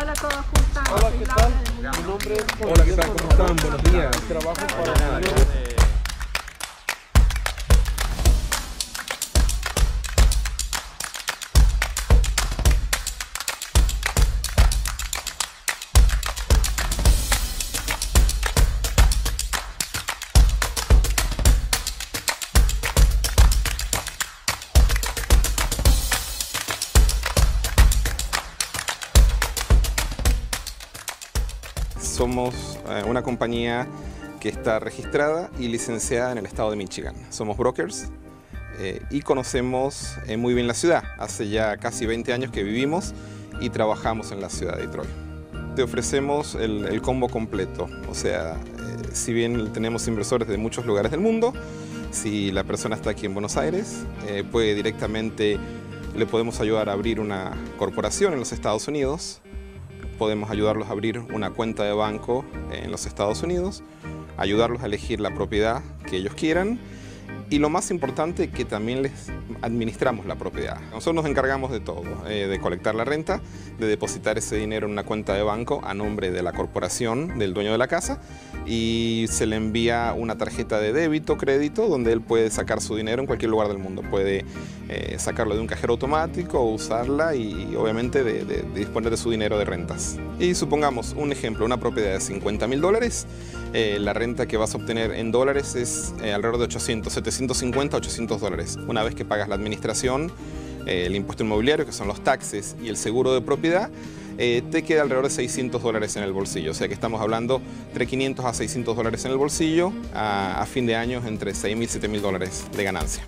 Hola a todos, ¿cómo están? Hola, ¿qué tal? Mi nombre es Hola, ¿qué tal? ¿Cómo están? Buenos días. Trabajo para Somos eh, una compañía que está registrada y licenciada en el estado de Michigan. Somos brokers eh, y conocemos eh, muy bien la ciudad. Hace ya casi 20 años que vivimos y trabajamos en la ciudad de Detroit. Te ofrecemos el, el combo completo, o sea, eh, si bien tenemos inversores de muchos lugares del mundo, si la persona está aquí en Buenos Aires, eh, puede directamente, le podemos ayudar a abrir una corporación en los Estados Unidos, podemos ayudarlos a abrir una cuenta de banco en los Estados Unidos, ayudarlos a elegir la propiedad que ellos quieran y lo más importante que también les administramos la propiedad. Nosotros nos encargamos de todo, eh, de colectar la renta, de depositar ese dinero en una cuenta de banco a nombre de la corporación, del dueño de la casa y se le envía una tarjeta de débito, crédito, donde él puede sacar su dinero en cualquier lugar del mundo. Puede eh, sacarlo de un cajero automático usarla y, obviamente de, disponer de su dinero de rentas. Y supongamos un ejemplo, una propiedad de 50 mil dólares, eh, la renta que vas a obtener en dólares es alrededor de 800, 750, 800 dólares. Una vez que pagas la administración, eh, el impuesto inmobiliario, que son los taxes, y el seguro de propiedad, eh, te queda alrededor de 600 dólares en el bolsillo. O sea que estamos hablando entre 500 a 600 dólares en el bolsillo, a, a fin de año entre 6 mil y 7 mil dólares de ganancia.